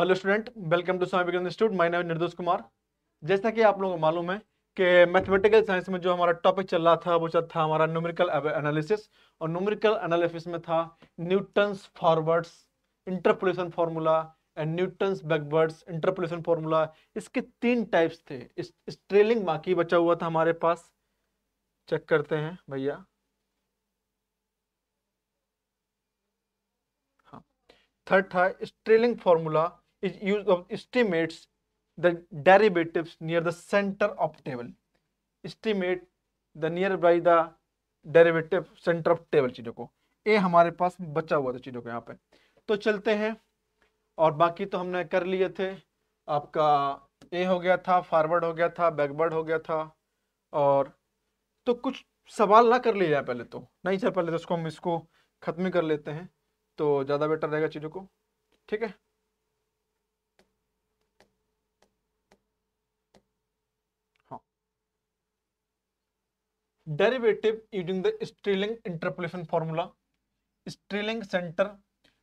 Hello student welcome to Swami Vivekanand institute my name Nirdosh Kumar जैसा कि आप लोगों को मालूम है कि मैथमेटिकल साइंस में जो हमारा टॉपिक चल रहा था, वो चल था हमारा न्यूमेरिकल एनालिसिस और न्यूमेरिकल एनालिसिस में था Newton's forwards interpolation formula and Newton's backwards interpolation formula इसके तीन टाइप्स थे। इस ट्रेलिंग बाकी बचा हुआ था हमारे पास। चेक करते हैं, भैया। हाँ। थर्ड था Stirling formula is used of estimates the derivatives near the center of table. Estimate the nearby the derivative center of table चीज़ों को। ये हमारे पास बचा हुआ था चीज़ों को यहाँ पे। तो चलते हैं, और बाकी तो हमने कर लिए थे। आपका ए हो गया था फॉरवर्ड हो गया था बैकवर्ड हो गया था, और तो कुछ सवाल ना कर लिया जाए पहले तो। नहीं सर, पहले तो इसको हम इसको खत्म ही कर लेते हैं। तो ज़्यादा बेटर रहेगा चीज़ों को। ठीक है? Derivative using the Stirling interpolation formula, Stirling center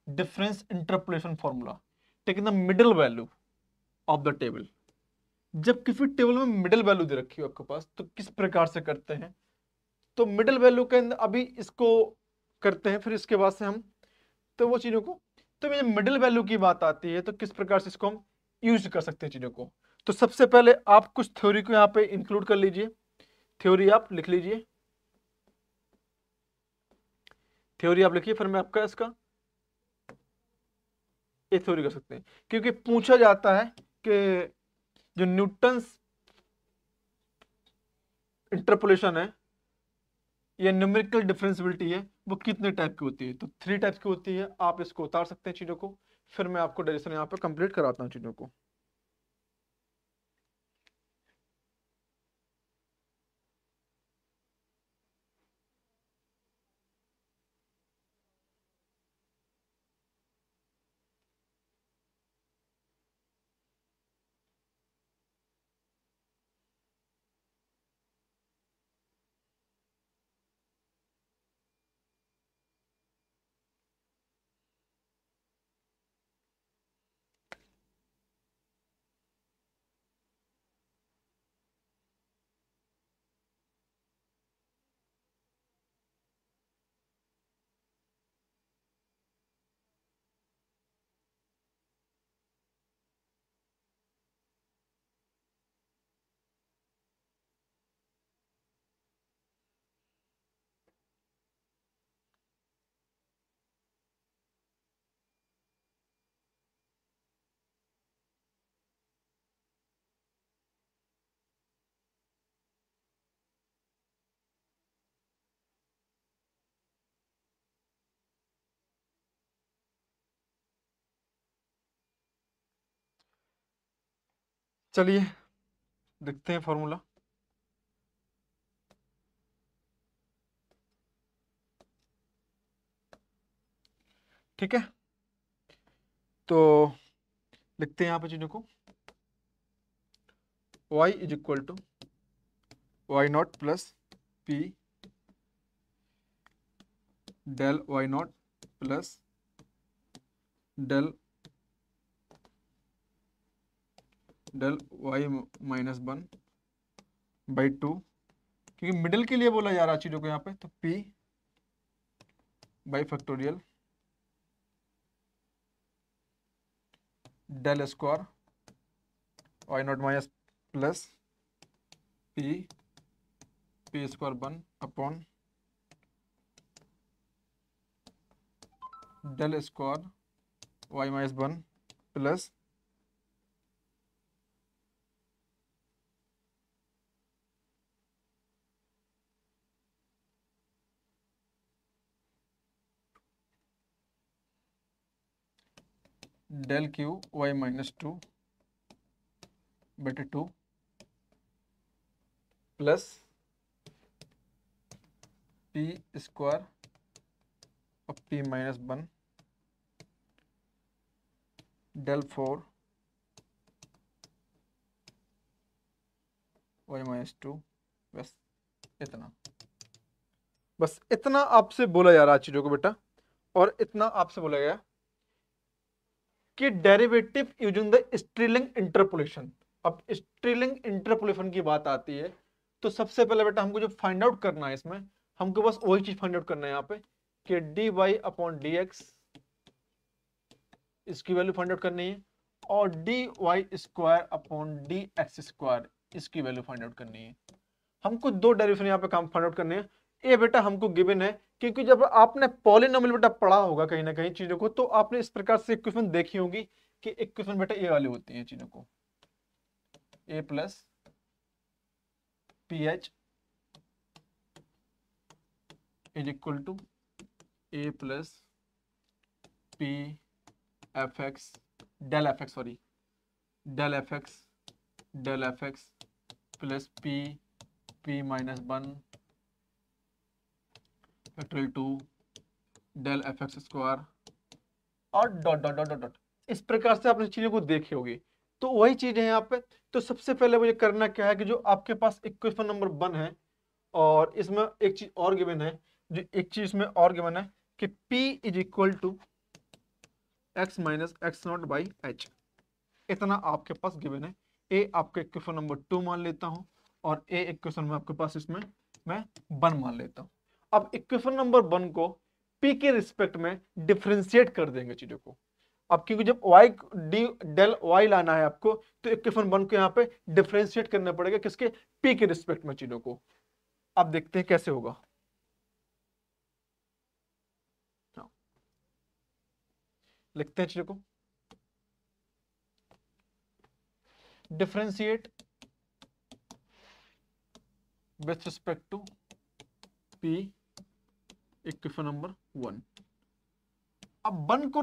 difference interpolation formula, taking the middle value of the table. जब किसी टेबल में मिडिल वैल्यू दे रखी हो आपके पास तो किस प्रकार से करते हैं? तो मिडिल वैल्यू के अंदर अभी इसको करते हैं फिर इसके बाद से हम तो वो चीज़ों को तो जब मिडिल वैल्यू की बात आती है तो किस प्रकार से इसको हम यूज़ कर सकते हैं चीज़ों को? तो सबसे पहले आप कुछ थ्योरी को यहाँ पे इंक्लूड कर लीजिए। थ्योरी आप लिख लीजिए। थ्योरी आप लिखिए, फिर मैं आपका इसका ये थ्योरी कर सकते हैं। क्योंकि पूछा जाता है कि जो न्यूटन्स इंटरपोलेशन है, या न्यूमेरिकल डिफरेंसिबिलिटी है, वो कितने टाइप की होती है? तो थ्री टाइप की होती है, आप इसको उतार सकते हैं चीज़ों को। फिर मैं आपको डायरेक्शन यहाँ पे कंप्लीट कराता हूँ चीज़ों को। चलिए, देखते हैं फॉर्मूला ठीक है? तो लिखते हैं यहाँ पे चीज़ों को। Y is equal to Y naught plus P del Y naught plus del del Y minus one by two क्योंकि मिडिल के लिए बोला जा रहा चीज़ों को यहाँ पे तो P by factorial del square Y naught minus plus P P square one upon del square Y minus one plus del cube Y minus two बटे टू प्लस पी स्क्वायर और P minus one del four Y minus two बस इतना। बस इतना आपसे बोला जा रहा चीज़ों को बेटा, और इतना आपसे बोला गया कि derivative using the Stirling interpolation अब स्ट्रीलिंग इंटरपोलेशन की बात आती है तो सबसे पहले बेटा हमको जो फाइंड आउट करना है इसमें, हमको बस वही चीज़ फाइंड आउट करना है यहाँ पे, कि d y upon d x इसकी वैल्यू फाइंड आउट करनी है, और d y square upon d x square इसकी वैल्यू फाइंड आउट करनी है। हमको दो डेरिवेशन यहाँ पे काम फाइंड आउट करने हैं ये बेटा हमको गिवन है, क्योंकि जब आपने पॉलिनोमियल बेटा पढ़ा होगा कहीं ना कहीं चीज़ों को तो आपने इस प्रकार से इक्वेशन देखी होगी कि इक्वेशन बेटा ये वाली होती है चीज़ों को। A plus p h is equal to a plus p f x del f x sorry del f x del f x plus p p minus one factorial two del f x square और dot dot dot dot इस प्रकार से आपने चीज़ों को देखी होगी। तो वही चीज़ है यहाँ पे। तो सबसे पहले मुझे करना क्या है कि जो आपके पास इक्वेशन नंबर वन है और इसमें एक चीज़ और गिवन है, जो एक चीज़ इसमें और गिवन है कि P is equal to x minus x not by h इतना आपके पास गिवन है। ए आपका इक्वेशन नंबर टू मान लेता हूँ और ए इक्वेशन में आपके पास इसमें मैं वन मान लेता हूँ। अब इक्वेशन नंबर वन को पी के रिस्पेक्ट में डिफ्रेंशिएट कर देंगे चीज़ों को। अब क्योंकि जब y डी डेल y लाना है आपको तो इक्वेशन वन को यहाँ पे डिफ्रेंशिएट करना पड़ेगा किसके? P के रिस्पेक्ट में चीज़ों को। अब देखते हैं कैसे होगा। हाँ। लिखते हैं चीज़ों को। Differentiate with respect to p equation number one अब वन को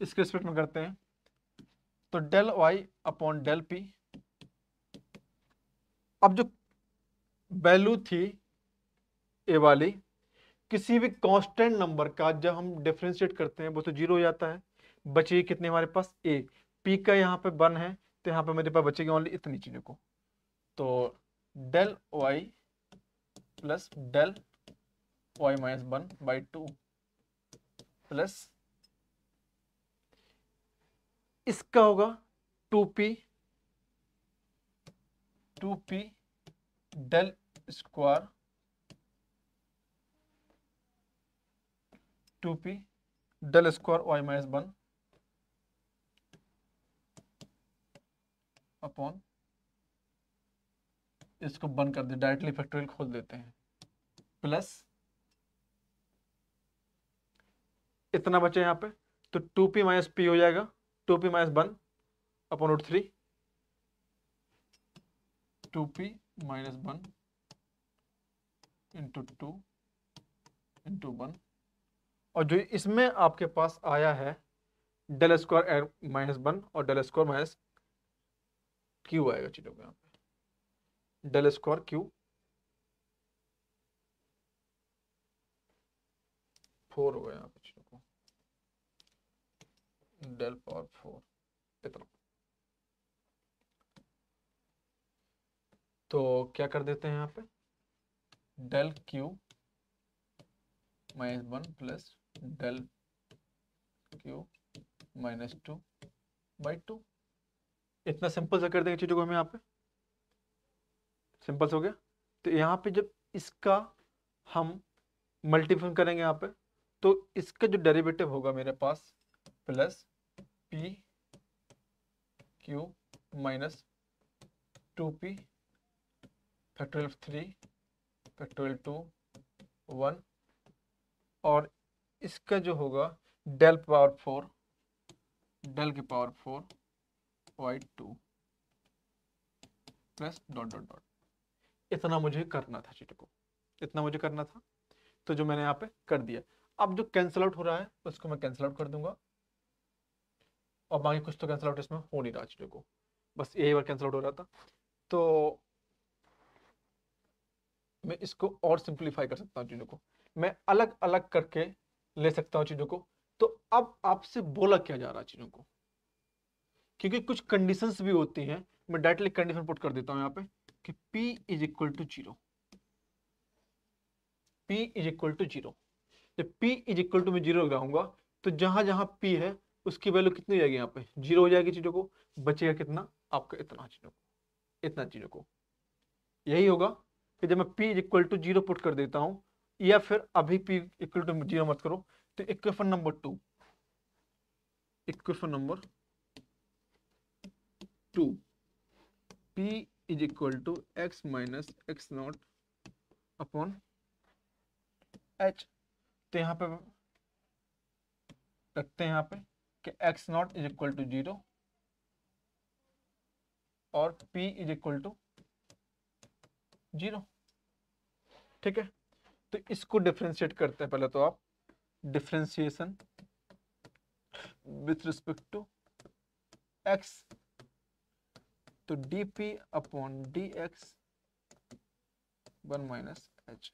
इसके रिस्पेक्ट में करते हैं। तो del y upon del p अब जो वैल्यू थी ए वाली किसी भी कांस्टेंट नंबर का जब हम डिफ्रेंशिएट करते हैं, वो तो ज़ीरो हो जाता है। बचेगी कितने हमारे पास? ए पी का यहाँ पे वन है तो यहाँ पे मेरे पास बचेगी ओनली इतनी चीज़ों को। तो del y plus del y minus one by two plus इसका होगा two p two p del square two p del square y minus one upon इसको बंद कर दे डायरेक्टली फैक्टोरियल खोल देते हैं। प्लस इतना बचे यहाँ पे तो टू पी माइनस पी हो जाएगा, two p minus one upon root three two p minus one into two into one और जो इसमें आपके पास आया है डेल स्क्वायर माइनस वन और डेल स्क्वायर माइनस क्यू आएगा चीज़ों को यहाँ पे। डेल स्क्वायर क्यू फोर होगा यहाँ पे चीज़ों को। डेल पावर फोर इतना। तो क्या कर देते हैं यहाँ पे? Del q minus one plus del q minus two by two इतना सिंपल सा कर देंगे चीज़ों को हम यहाँ पे। सिंपल हो गया। तो यहाँ पे जब इसका हम मल्टीप्लिकेशन करेंगे यहाँ पे तो इसका जो डेरिवेटिव होगा मेरे पास plus p q minus two p factorial three factorial two one और इसका जो होगा डेल पावर फोर डेल की power four y two plus dot dot dot इतना मुझे करना था चीज़ों को। इतना मुझे करना था। तो जो मैंने यहाँ पे कर दिया। अब जो कैंसिल आउट हो रहा है, उसको मैं कैंसिल आउट कर दूँगा। और बाकी कुछ तो कैंसिल आउट इसमें हो नहीं रहा चीज़ों को। बस यही बार कैंसिल आउट हो रहा था। तो मैं इसको और सिंप्लीफाई कर सकता हूँ चीज़ों को। मैं अलग अलग करके ले सकता हूँ चीज़ों को। तो अब आपसे बोला क्या जा रहा है चीज़ों को? क्योंकि कुछ कंडीशंस भी होती हैं, मैं डायरेक्टली कंडीशन पुट कर देता हूँ यहाँ पे कि P is equal to zero P is equal to zero जब P इज़ इक्वल टू मैं ज़ीरो लगाऊँगा तो जहाँ जहाँ P है, उसकी वैल्यू कितनी हो जाएगी यहाँ पे? ज़ीरो हो जाएगी चीज़ों को। बचेगा कितना? आपका इतना चीज़ों को। इतना चीज़ों को। यही होगा कि जब मैं P is equal to zero put कर देता हूँ या फिर अभी पी इक्वल टू ज़ीरो मत करो तो equation number two equation number two p is equal to x minus x not upon h तो यहाँ पे रखते हैं यहाँ पे कि x not is equal to zero और P is equal to zero ठीक है? तो इसको डिफ्रेंशिएट करते हैं पहले तो आप। Differentiation with respect to x तो d p upon d x one minus h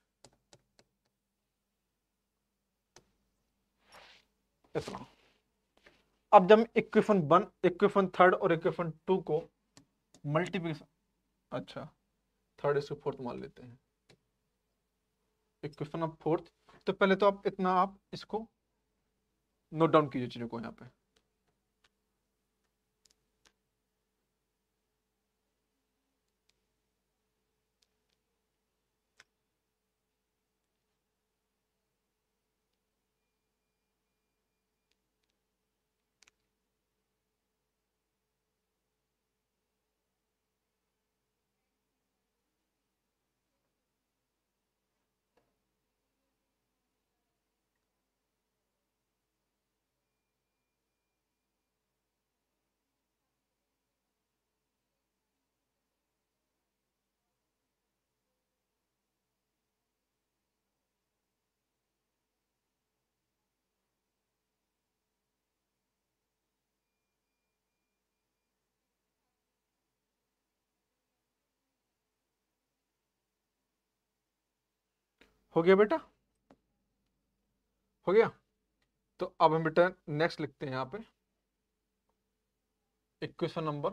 अब जब इक्वेशन वन इक्वेशन थर्ड और इक्वेशन टू को मल्टीप्लिकेशन अच्छा थर्ड इसको फोर्थ मान लेते हैं। इक्वेशन ऑफ़ फोर्थ तो पहले तो आप इतना आप इसको नोट डाउन कीजिए चीज़ों को यहाँ पे। हो गया बेटा? हो गया? तो अब हम बेटा नेक्स्ट लिखते हैं यहाँ पे। Equation number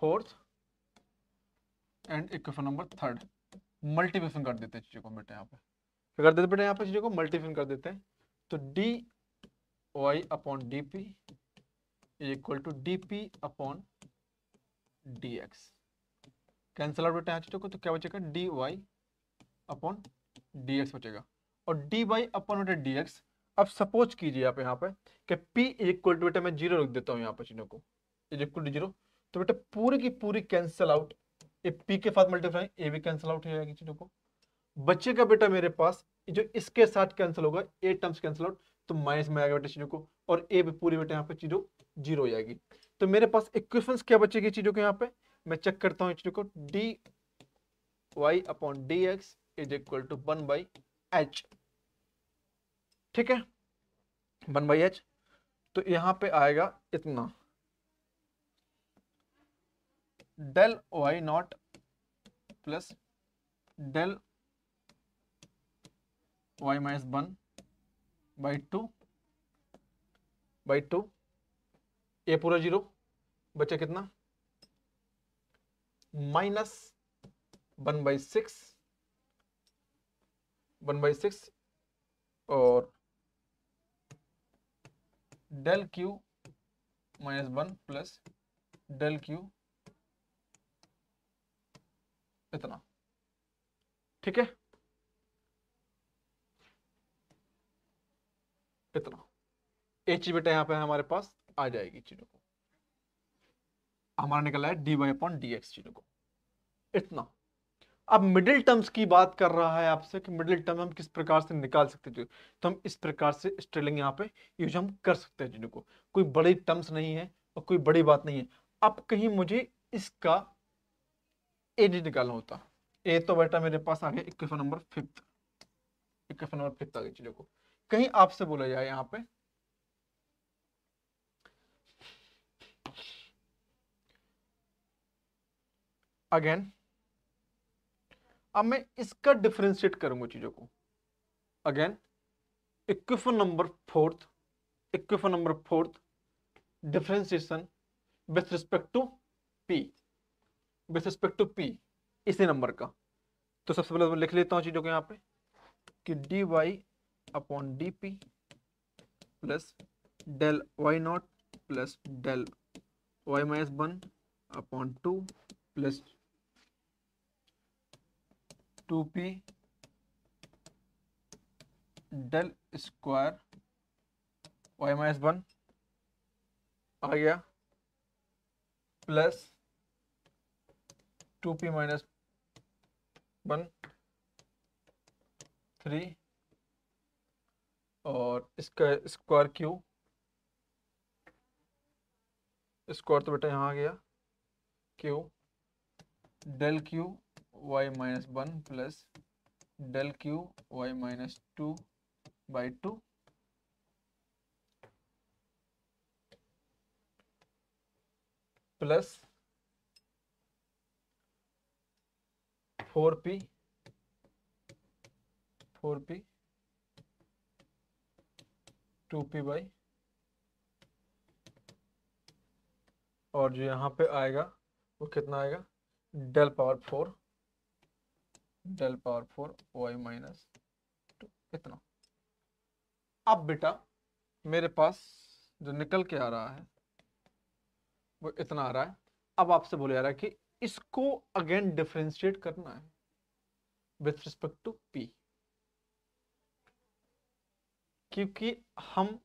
fourth and equation number third. Multiplication कर देते हैं चीज़ों को बेटा यहाँ पे। क्या कर देते बेटा यहाँ पे चीज़ों को? मल्टीप्लिकेशन कर देते हैं। तो d y upon d p equal to d p upon d x cancel out बेटा यहाँ चीज़ों को तो क्या बचेगा? D y upon d x बचेगा। और डी वाई अपॉन बेटा डी एक्स अब सपोज़ कीजिए आप यहाँ पे कि इज़ इक्वल टू बेटा मैं ज़ीरो रख देता हूँ यहाँ पे चीज़ों को। इज़ इक्वल टू ज़ीरो तो बेटा पूरी की पूरी कैंसिल आउट ये p के साथ मल्टीप्लाई ए भी कैंसिल आउट हो जाएगी चीज़ों को। बचेगा बेटा मेरे पास जो इसके साथ कैंसिल होगा ए टर्म्स कैंसिल आउट तो माइनस में आएगा बेटा चीज़ों को, और ए भी पूरी बेटा यहाँ पे चीज़ों ज़ीरो हो जाएगी। तो मेरे पास इक्वेशन क्या बचेगी चीज़ों को यहाँ पे? मैं चेक करता हूँ चीज़ों को d y upon d x is equal to one by h ठीक है? वन बाई एच तो यहाँ पे आएगा इतना। Del y not plus del y minus one by two by two ए पूरा ज़ीरो बचा कितना? Minus one by six one by six और del q minus one plus del q इतना। ठीक है? इतना। एच बेटा यहाँ पे हमारे पास आ जाएगी चीज़ों को। हमारा निकला है d y upon d x चीज़ों को। इतना। अब मिडिल टर्म्स की बात कर रहा है आपसे कि मिडिल टर्म हम किस प्रकार से निकाल सकते हैं तो हम इस प्रकार से स्ट्रेलिंग यहाँ पे यूज़ हम कर सकते हैं चीज़ों को कोई बड़ी टर्म्स नहीं है और कोई बड़ी बात नहीं है। अब कहीं मुझे इसका ए डी निकालना होता। ए तो बेटा मेरे पास आ गया equation number fifth equation number fifth आ गई चीज़ों को। कहीं आपसे बोला जाए यहाँ पे। अगेन अब मैं इसका डिफ्रेंशिएट करूँगा चीज़ों को। Again equation number fourth equation number fourth differentiation with respect to p with respect to p इसी नंबर का। तो सबसे पहले मैं लिख लेता हूँ चीज़ों को यहाँ पे कि d y upon d p plus del y not plus del y minus one upon two plus two p del square y minus one आ गया plus two p minus one three और इसका स्क्वायर क्यू स्क्वायर तो बेटा यहाँ आ गया q del q y minus one plus del q y minus two by two plus four p four p two p by और जो यहाँ पे आएगा, वो कितना आएगा? Del power four del power four y minus two इतना। अब बेटा, मेरे पास जो निकल के आ रहा है, वो इतना आ रहा है। अब आपसे बोले जा रहा है कि इसको अगेन डिफ्रेंशिएट करना है विथ रिस्पेक्ट टू पी क्योंकि हम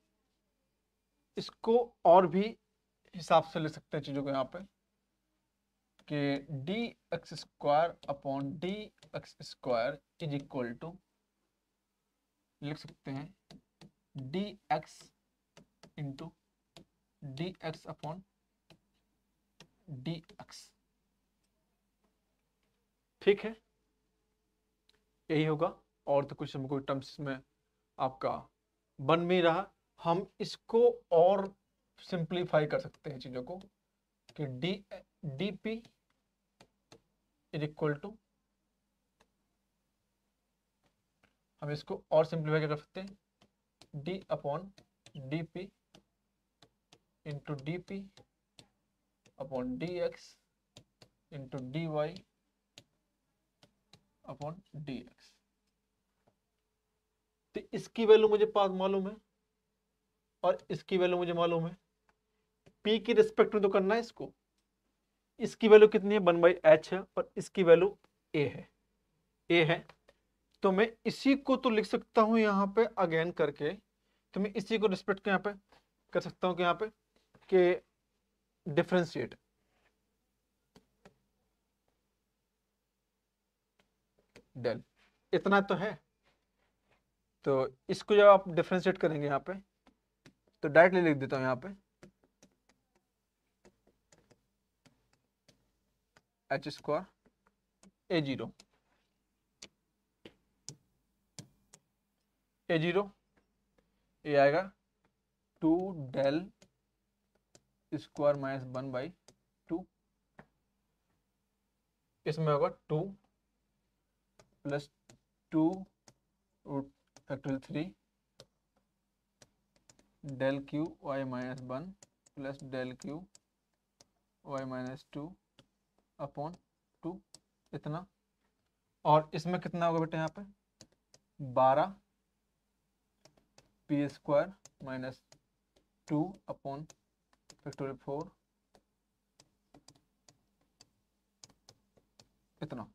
इसको और भी हिसाब से ले सकते हैं चीज़ों को यहाँ पे। कि d x square upon d x square is equal to लिख सकते हैं d x into d x upon d x ठीक है? यही होगा। और तो कुछ हमको टर्म्स में आपका बन भी रहा। हम इसको और सिंप्लीफाई कर सकते हैं चीज़ों को कि d d p is equal to हम इसको और सिंप्लीफाई कर सकते हैं? D upon d p into d p upon d x into d y upon d x तो इसकी वैल्यू मुझे पास मालूम है और इसकी वैल्यू मुझे मालूम है। पी की रिस्पेक्ट में तो करना है इसको। इसकी वैल्यू कितनी है? वन बाई एच है और इसकी वैल्यू ए है। ए है। तो मैं इसी को तो लिख सकता हूँ यहाँ पे अगेन करके। तो मैं इसी को रिस्पेक्ट यहाँ पे कर सकता हूँ कि यहाँ पे कि डिफ्रेंशिएट डेल इतना तो है। तो इसको जब आप डिफ्रेंशिएट करेंगे यहाँ पे तो डायरेक्टली लिख देता हूँ यहाँ पे। H square a zero a zero ये आएगा. Two del square minus one by two इसमें होगा two plus two root factorial three del q y minus one plus del q y minus two upon two इतना। और इसमें कितना होगा बेटा यहाँ पे? बारह p square minus two upon factorial four इतना।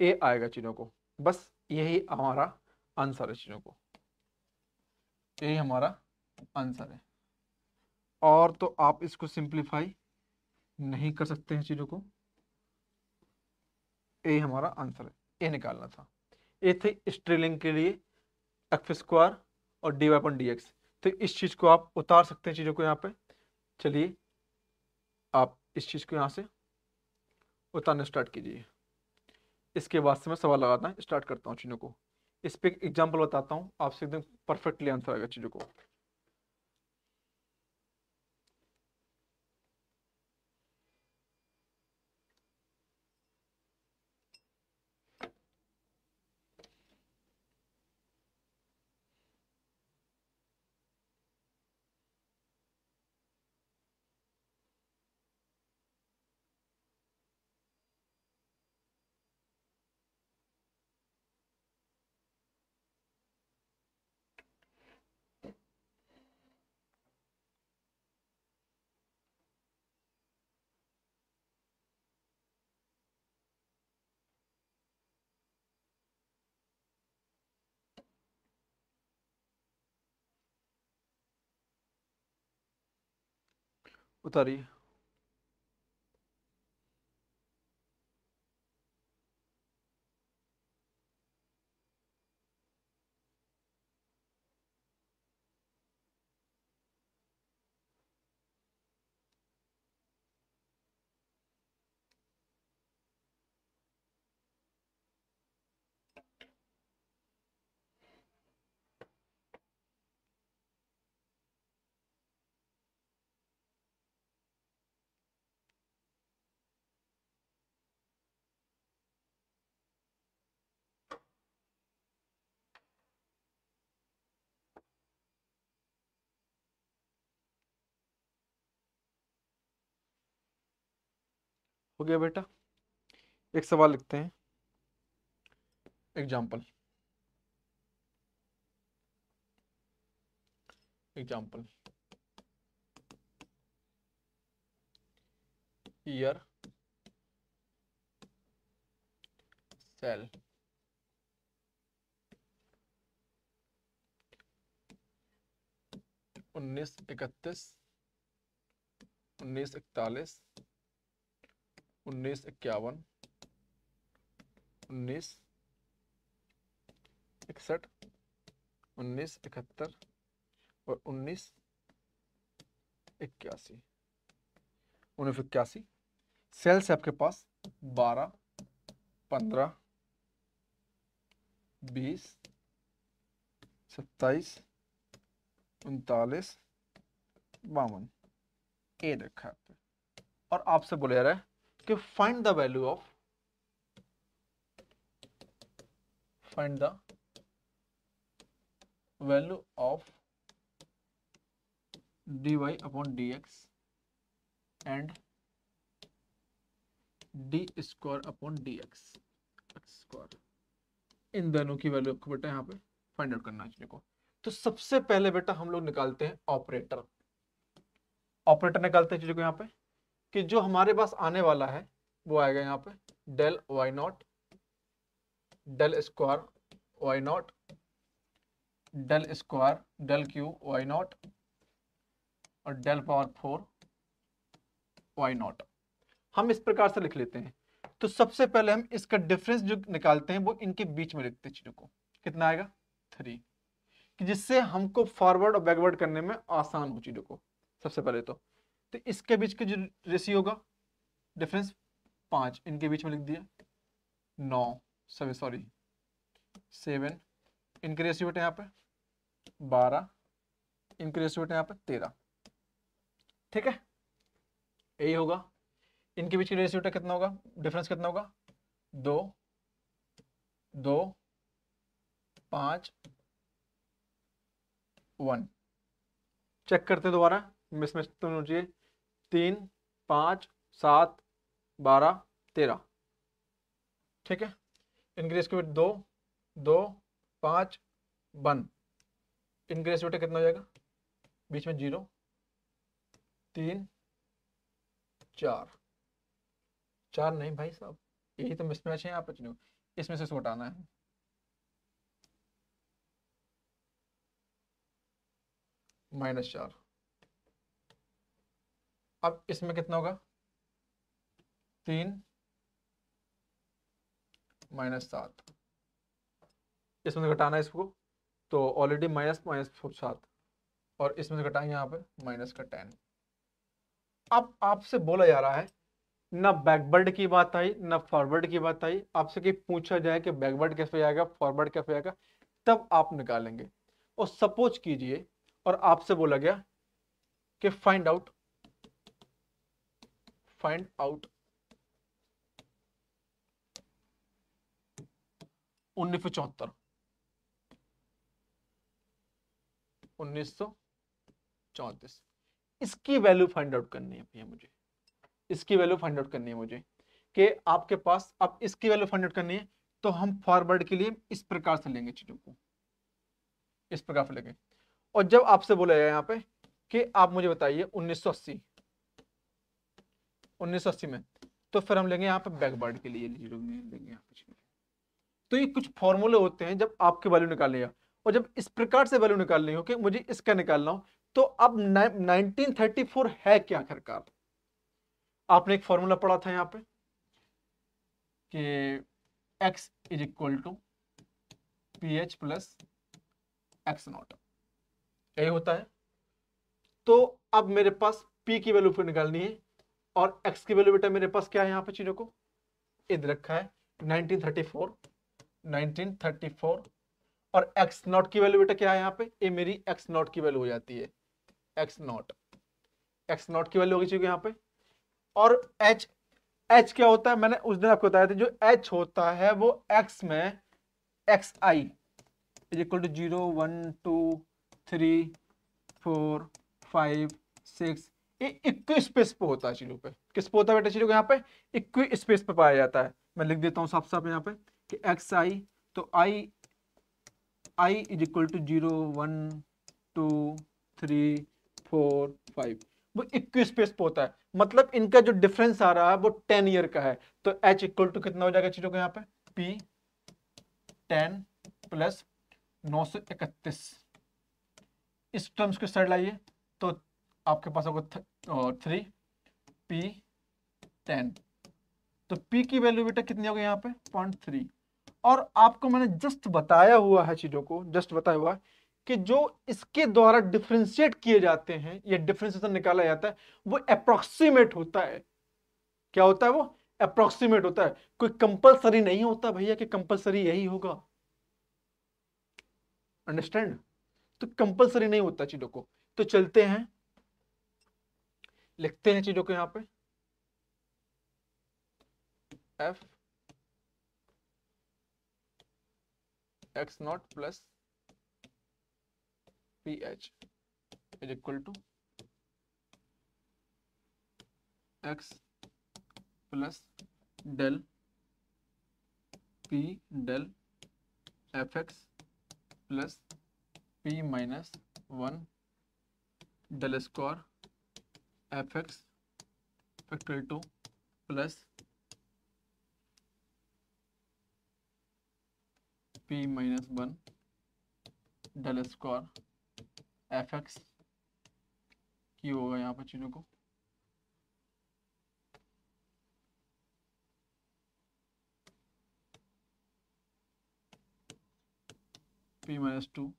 ए आएगा चीज़ों को। बस यही हमारा आंसर है चीज़ों को। यही हमारा आंसर है। और तो आप इसको सिंप्लीफाई नहीं कर सकते हैं चीज़ों को? ए हमारा आंसर है। ए निकालना था। ए थे स्ट्रेलिंग के लिए एक्स स्क्वायर और डी वाई डी एक्स। तो इस चीज़ को आप उतार सकते हैं चीज़ों को यहाँ पे। चलिए, आप इस चीज़ को यहाँ से उतारना स्टार्ट कीजिए। इसके बाद से मैं सवाल लगाता हूँ स्टार्ट करता हूँ चीज़ों को। इस पर एग्ज़ाम्पल बताता हूँ। आपसे एकदम परफेक्टली आंसर आएगा चीज़ों को। उतारिए। हो गया बेटा। एक सवाल लिखते हैं। एग्ज़ाम्पल एग्ज़ाम्पल ईयर सेल उन्नीस इकतीस, उन्नीस इकतालीस उन्नीस इक्यावन, उन्नीस इकसठ, उन्नीस इकहत्तर और उन्नीस इक्यासी। उन्नीस इक्यासी सेल्स आपके पास बारह, पंद्रह, बीस, सत्ताईस, उनतालीस, बावन। ए रखा है और आपसे बोले रहा कि find the value of find the value of d y dy upon dx and d square upon dx. X square. इन दोनों की वैल्यू आपको बेटा यहाँ पे फाइंड आउट करना चाहिए को। तो सबसे पहले बेटा हम लोग निकालते हैं ऑपरेटर ऑपरेटर निकालते हैं चीज़ों को यहाँ पे। कि जो हमारे पास आने वाला है, वो आएगा यहाँ पे del y not del square y not del square del q y not और del power four y not हम इस प्रकार से लिख लेते हैं। तो सबसे पहले हम इसका डिफरेंस जो निकालते हैं, वो इनके बीच में लिखते हैं चीज़ों को। कितना आएगा? थ्री कि जिससे हमको फॉरवर्ड और बैकवर्ड करने में आसान हो चीज़ों को। सबसे पहले तो। तो इसके बीच का जो रेशियो होगा डिफरेंस पाँच, इनके बीच में लिख दिया। नौ सभी सॉरी सेवन इनके रेशियो बेटे यहाँ पे। बारह, इनके रेशियो बेटे यहाँ पे तेरह। ठीक है? यही होगा। इनके बीच की रेशियो कितना होगा? डिफरेंस कितना होगा? दो दो, पाँच वन चेक करते दोबारा। मिस मिस तो नहीं चाहिए। तीन, पाँच, सात, बारह, तेरह। ठीक है? इनक्रीज के दो दो, पाँच, वन। इनक्रीज बेटा कितना हो जाएगा? बीच में ज़ीरो। तीन, चार। चार नहीं भाई साहब, यही तो मिसमैच है पर इसमें से इसको हटाना है। माइनस चार। अब इसमें कितना होगा? तीन माइनस सात। इसमें से घटाना इसको तो ऑलरेडी माइनस माइनस फोर सात, और इसमें से घटाएँगे यहाँ पर माइनस का टेन। अब आपसे बोला जा रहा है, ना बैकवर्ड की बात आई, ना फॉरवर्ड की बात आई, आपसे कि पूछा जाए कि बैकवर्ड कैसे आएगा फॉरवर्ड कैसे आएगा, तब आप निकालेंगे। और सपोज़ कीजिए, और आपसे बोला गया कि फाइंड आउट फाइंड आउट उन्नीस सौ चौहत्तर। उन्नीस सौ चौतीस। इसकी वैल्यू फाइंड आउट करनी है भैया मुझे। इसकी वैल्यू फाइंड आउट करनी है मुझे कि आपके पास अब इसकी वैल्यू फाइंड आउट करनी है तो हम फॉरवर्ड के लिए इस प्रकार से लेंगे चीज़ों को। इस प्रकार से लेंगे। और जब आपसे बोला जाए यहाँ पे कि आप मुझे बताइए 1980 1980 में। तो फिर हम लेंगे यहाँ पे बैकवर्ड के लिए, ज़ीरो लेंगे यहाँ तो ये कुछ फॉर्मूले होते हैं जब आपके वैल्यू निकालने और जब इस प्रकार से वैल्यू निकालनी हो कि मुझे इसका निकालना हो तो अब 1934 है क्या आखिरकार? आपने एक फॉर्मूला पढ़ा था यहाँ पे कि x is equal to p h plus x not यही होता है। तो अब मेरे पास p की वैल्यू फिर निकालनी है। और x की वैल्यू बेटा मेरे पास क्या है यहाँ पे चीज़ों को? इध रखा है 1934 1934 और x नॉट की वैल्यू बेटा क्या है यहाँ पे? ये मेरी x नॉट की वैल्यू हो जाती है, x नॉट x नॉट की वैल्यू होगी चुकी यहाँ पे। और h h क्या होता है? मैंने उस दिन आपको बताया था, जो h होता है वो x में x i is equal to zero one two three four five six equi space पे होता है चीज़ों पे। किस पे होता है बेटा को यहाँ पे? इक्वी स्पेस पे पाया जाता है। मैं लिख देता हूँ साफ़ साफ़ यहाँ पे कि एक्स आई तो i i is equal to zero one two three four five वो इक्कीस स्पेस पे होता है। मतलब इनका जो डिफरेंस आ रहा है, वो टेन ईयर का है। तो एच इक्वल टू कितना हो जाएगा चीज़ों को यहाँ पे? पी टेन प्लस नौ सौ इकतीस। इस टर्म्स के साइड लाइए तो आपके पास होगा थ्री पी टेन तो पी की वैल्यू बेटा कितनी होगी यहाँ पे? पॉइंट थ्री और आपको मैंने जस्ट बताया हुआ है चीज़ों को जस्ट बताया हुआ है कि जो इसके द्वारा डिफ्रेंशिएट किए जाते हैं, या डिफ्रेंशिएशन निकाला जाता है, वो अप्रोक्सीमेट होता है। क्या होता है वो? अप्रोक्सीमेट होता है। कोई कंपलसरी नहीं होता भैया कि कंपलसरी यही होगा। अंडरस्टैंड तो कंपलसरी नहीं होता चीज़ों को। तो चलते हैं। लिखते हैं चीज़ों को यहाँ पे। F x not plus p h is equal to x plus del p del f x plus p minus one del square f x factorial two plus p minus one del square f x की होगा यहाँ पर चीज़ों को। P minus two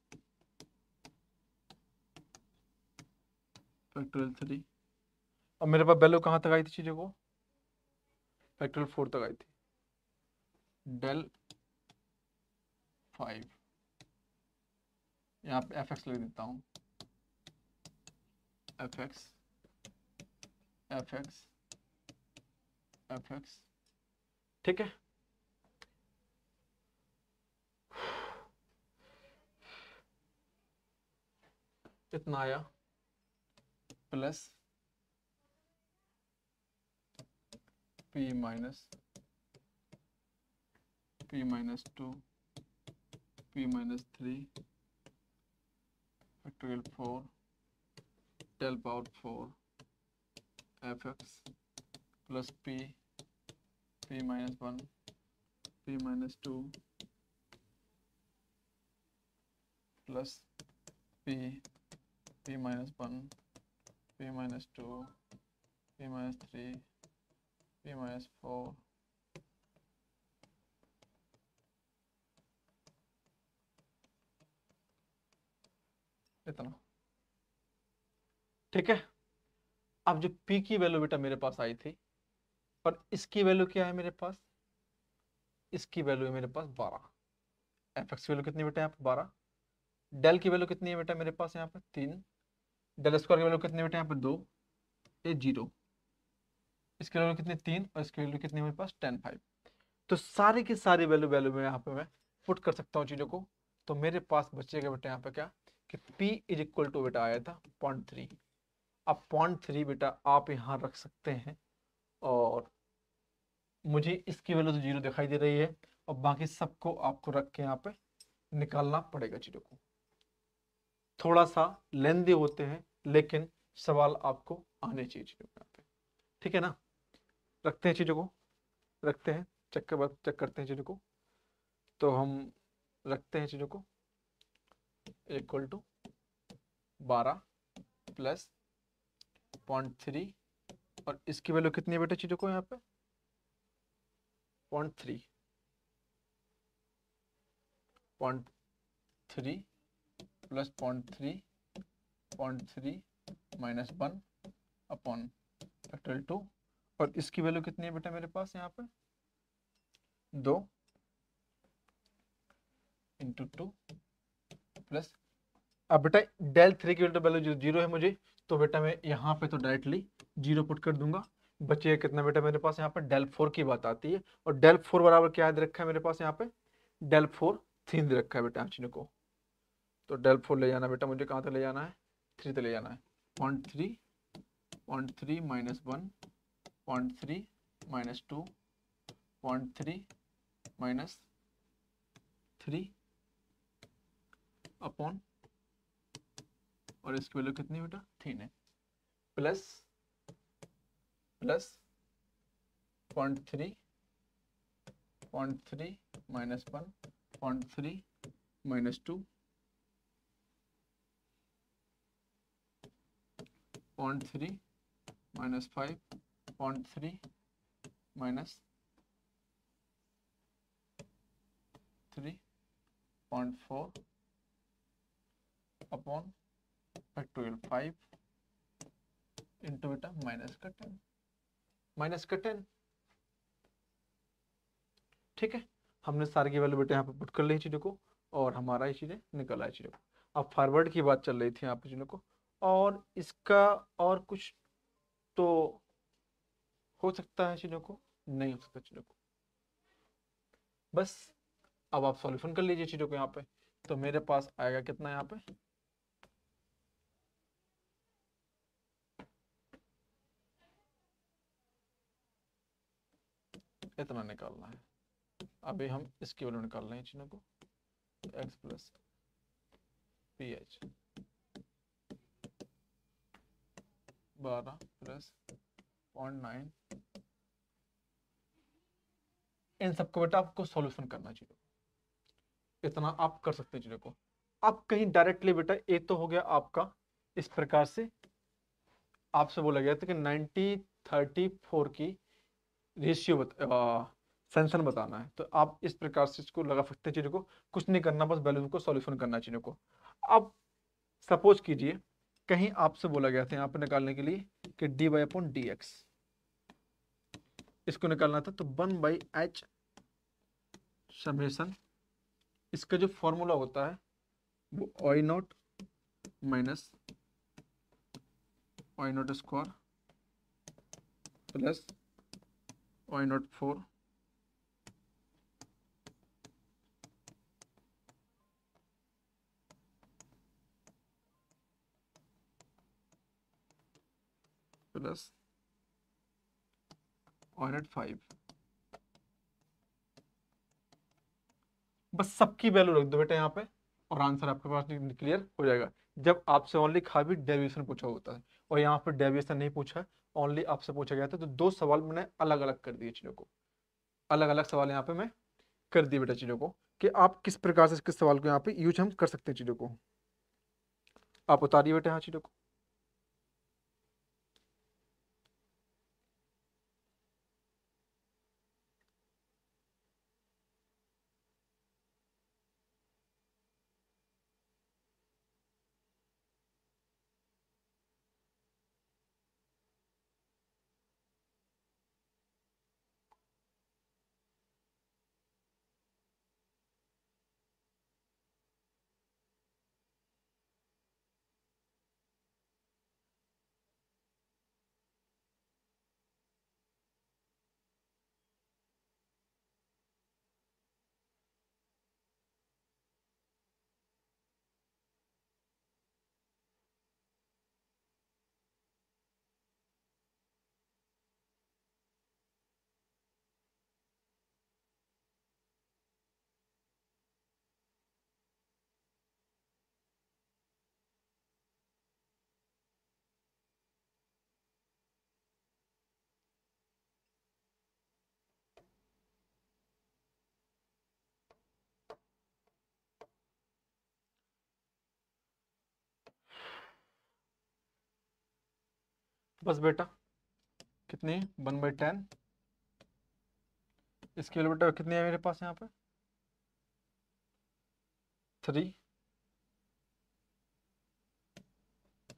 factorial three और मेरे पास value कहाँ तक आई थी चीज़ों को? फैक्टोरियल फोर तक आई थी। डेल फाइव यहाँ पे एफ़ एक्स लिख देता हूँ। F x f x f x ठीक है। इतना आया। प्लस p minus p minus 2 p minus 3 factorial 4 del power 4 fx plus p p minus 1 p minus 2 plus p p minus 1 p minus 2 p minus 3 p minus 4 इतना। ठीक है? अब जो p की वैल्यू बेटा मेरे पास आई थी पर इसकी वैल्यू क्या है मेरे पास? इसकी वैल्यू है मेरे पास 12 एफ़ एक्स की वैल्यू कितनी बेटा यहाँ पे? 12 डेल की वैल्यू कितनी है बेटा मेरे पास यहाँ पे? तीन। डेल स्क्वायर की वैल्यू कितनी बेटा यहाँ पे? दो। ये ज़ीरो इसकी वैल्यू कितनी? तीन, और इसकी वैल्यू कितनी मेरे पास? टेन फाइव तो सारी की सारी वैल्यू वैल्यू में यहाँ पे मैं पुट कर सकता हूँ चीज़ों को। तो मेरे पास बचेगा बेटा यहाँ पे क्या? कि P इज़ इक्वल टू बेटा आया था पॉइंट थ्री अब पॉइंट थ्री बेटा आप यहाँ रख सकते हैं और मुझे इसकी वैल्यू तो ज़ीरो दिखाई दे रही है। और बाकी सबको आपको रख के यहाँ पे निकालना पड़ेगा चीज़ों को। थोड़ा सा लेंदी होते हैं, लेकिन सवाल आपको आने चाहिए चीज़ों पे। ठीक है ना? रखते हैं चीज़ों को, रखते हैं, चेक कर चेक करते हैं चीज़ों को। तो हम रखते हैं चीज़ों को। इक्वल टू बारह प्लस पॉइंट थ्री और इसकी वैल्यू कितनी है बेटा चीज़ों को यहाँ पे? Point three point three plus point three point three minus one upon factorial two और इसकी वैल्यू कितनी है बेटा मेरे पास यहाँ पे दो। इंटू टू प्लस अब बेटा डेल थ्री की वैल्यू जो ज़ीरो है मुझे तो बेटा मैं यहाँ पे तो डायरेक्टली ज़ीरो पुट कर दूँगा। बचे कितना बेटा मेरे पास यहाँ पर? डेल फोर की बात आती है। और डेल फोर बराबर क्या याद रखा है मेरे पास यहाँ पे? डेल फोर थ्री दे रखा है बेटा चीनों को। तो डेल फोर ले जाना बेटा मुझे कहाँ तक ले जाना है? थ्री तक ले जाना है। Point three point three minus one point three minus two, point three minus three upon, और इसकी वैल्यू कितनी बेटा? तीन है plus plus point three point three minus one, point three minus two, point three minus five point three minus three point four upon factorial five into बेटा minus का ten minus का ten ठीक है? हमने सारे की वैल्यू बेटा यहाँ पे पुट कर ली चीज़ों को और हमारा ये चीज़ें निकल आई चीज़ों को। अब फॉरवर्ड की बात चल रही थी यहाँ पे चीज़ों को और इसका और कुछ तो हो सकता है चीज़ों को, नहीं हो सकता चीज़ों को। बस, अब आप सॉल्यूशन कर लीजिए चीज़ों को यहाँ पे। तो मेरे पास आएगा कितना यहाँ पे? इतना निकालना है। अभी हम इसकी वैल्यू निकाल रहे हैं चीनों को। एक्स प्लस पी एच बारह प्लस पॉइंट नाइन इन सबको बेटा आपको सॉल्यूशन करना चाहिए। इतना आप कर सकते हैं चीज़ों को। आप कहीं डायरेक्टली बेटा ए तो हो गया आपका। इस प्रकार से आपसे बोला गया था कि नाइनटी थर्टी फोर की रेशियो बता सेंसन बताना है। तो आप इस प्रकार से इसको लगा सकते हैं चीज़ों को। कुछ नहीं करना, बस वैल्यू को सॉल्यूशन करना चीज़ों को। अब सपोज़ कीजिए, कहीं आपसे बोला गया था यहाँ पर निकालने के लिए कि d by upon d x इसको निकालना था तो वन बाई एच समेसन इसका जो फॉर्मूला होता है, वो y not minus y not square plus y not 4 plus y not 5 बस सबकी वैल्यू रख दो बेटा यहाँ पे, और आंसर आपके पास क्लियर हो जाएगा। जब आपसे ओनली खाली डेविएशन पूछा होता है, और यहाँ पर डेविएशन नहीं पूछा ओनली आपसे पूछा गया था तो दो सवाल मैंने अलग अलग कर दिए चीज़ों को। अलग अलग सवाल यहाँ पे मैं कर दिए बेटा चीज़ों को, कि आप किस प्रकार से, किस सवाल को यहाँ पे यूज़ हम कर सकते हैं चीज़ों को। आप उतारिए बेटा यहाँ चीज़ों को। बस बेटा, कितनी? One by ten. इसकी बेटा कितनी है मेरे पास यहाँ पे? थ्री।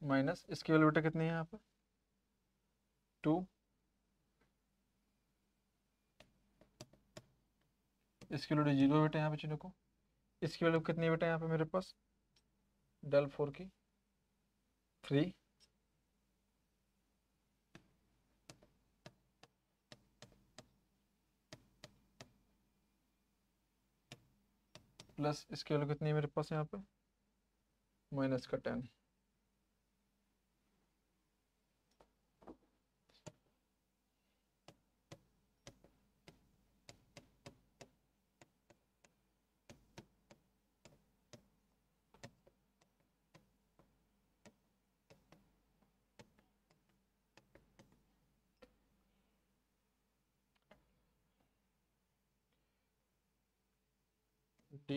माइनस, इसकी वैल्यू बेटा कितनी है यहाँ पे? टू। इसकी वैल्यू ज़ीरो बेटा यहाँ पे चीनों को। इसकी वैल्यू कितनी बेटा यहाँ पे मेरे पास? डेल फोर की। थ्री। प्लस इसकी वैल्यू कितनी है मेरे पास यहाँ पे? माइनस का ten.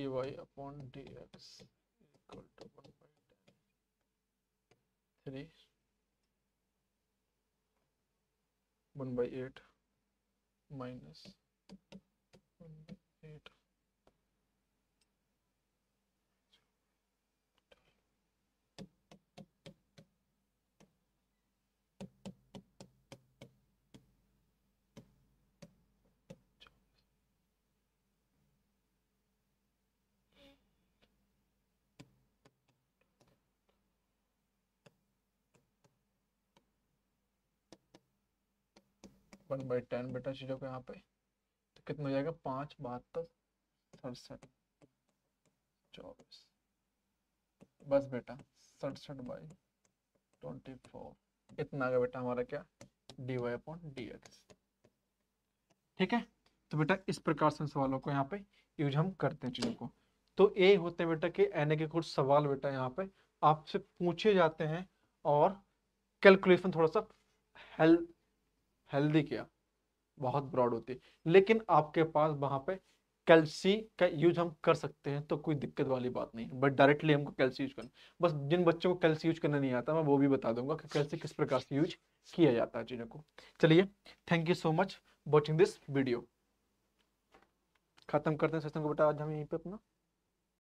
Dy upon dx equal to 1 by 10 3 1 by 8 minus 1 by 8 one by ten बेटा चीज़ों को यहाँ पे। तो कितना हो जाएगा? पाँच, बहत्तर, सड़सठ। चौबीस। बस बेटा, सड़सठ बाई ट्वेंटी फोर इतना आ गया बेटा हमारा क्या? D Y upon D X ठीक है? तो बेटा इस प्रकार से सवालों को यहाँ पे यूज़ हम करते हैं चीज़ों को। तो ये होते हैं बेटा कि एन के कुछ सवाल बेटा यहाँ पे। आपसे पूछे जाते हैं और कैलकुलेशन थोड़ा सा हेल्थ हेल्दी क्या। बहुत ब्रॉड होती है। लेकिन आपके पास वहाँ पे कैल्सी का यूज़ हम कर सकते हैं तो कोई दिक्कत वाली बात नहीं बट डायरेक्टली हमको कैल्सी यूज़ करना बस जिन बच्चों को कैल्सी यूज़ करना नहीं आता, मैं वो भी बता दूँगा कि कैल्सी किस प्रकार से यूज़ किया जाता है चीज़ों को। चलिए thank you so much watching this video खत्म करते हैं सेशन को बेटा, आज हम यहीं पे अपना